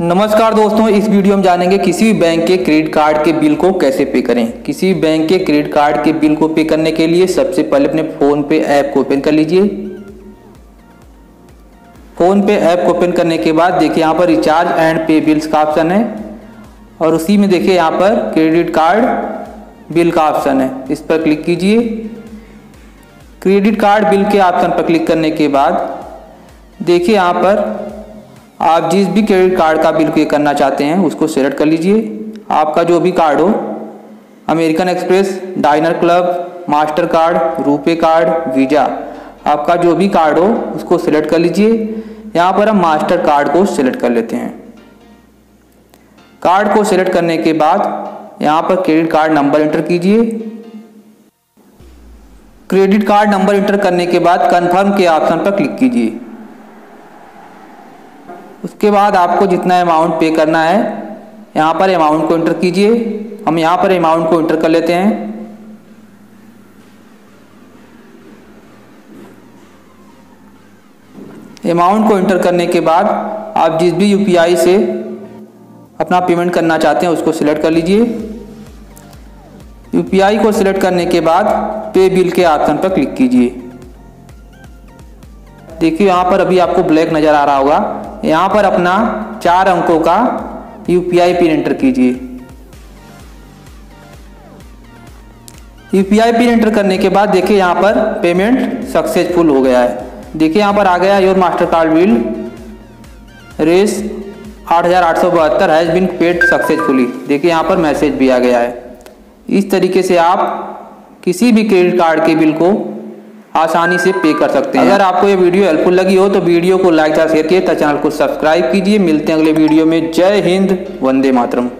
नमस्कार दोस्तों, इस वीडियो में जानेंगे किसी भी बैंक के क्रेडिट कार्ड के बिल को कैसे पे करें। किसी भी बैंक के क्रेडिट कार्ड के बिल को पे करने के लिए सबसे पहले अपने फ़ोन पे ऐप को ओपन कर लीजिए। फ़ोन पे ऐप को ओपन करने के बाद देखिए यहाँ पर रिचार्ज एंड पे बिल्स का ऑप्शन है और उसी में देखिए यहाँ पर क्रेडिट कार्ड बिल का ऑप्शन है। इस पर क्लिक कीजिए। क्रेडिट कार्ड बिल के ऑप्शन पर क्लिक करने के बाद देखिए यहाँ पर आप जिस भी क्रेडिट कार्ड का बिल पे करना चाहते हैं, उसको सेलेक्ट कर लीजिए। आपका जो भी कार्ड हो American Express diner club Mastercard RuPay card Visa आपका जो भी कार्ड हो, उसको सिलेक्ट कर लीजिए। यहाँ पर हम मास्टर कार्ड को सिलेक्ट कर लेते हैं। कार्ड को सिलेक्ट करने के बाद यहाँ पर क्रेडिट कार्ड नंबर एंटर कीजिए। क्रेडिट कार्ड नंबर एंटर करने के बाद कंफर्म के ऑप्शन पर क्लिक कीजिए। उसके बाद आपको जितना अमाउंट पे करना है, यहाँ पर अमाउंट को इंटर कीजिए। हम यहाँ पर अमाउंट को इंटर कर लेते हैं। अमाउंट को इंटर करने के बाद आप जिस भी यूपीआई से अपना पेमेंट करना चाहते हैं, उसको सिलेक्ट कर लीजिए। यूपीआई को सिलेक्ट करने के बाद पे बिल के ऑप्शन पर क्लिक कीजिए। देखिए, यहाँ पर अभी आपको ब्लैक नज़र आ रहा होगा। यहाँ पर अपना चार अंकों का यूपीआई पिन एंटर कीजिए। यूपीआई पिन एंटर करने के बाद देखिए यहाँ पर पेमेंट सक्सेसफुल हो गया है। देखिए यहाँ पर आ गया योर मास्टर कार्ड बिल रेस आठ हज़ार आठ सौ बहत्तर हैज़ बिन पेड सक्सेसफुली देखिए यहाँ पर मैसेज भी आ गया है। इस तरीके से आप किसी भी क्रेडिट कार्ड के बिल को आसानी से पे कर सकते हैं। अगर आपको ये वीडियो हेल्पफुल लगी हो तो वीडियो को लाइक शेयर किए तथा चैनल को सब्सक्राइब कीजिए। मिलते हैं अगले वीडियो में। जय हिंद, वंदे मातरम।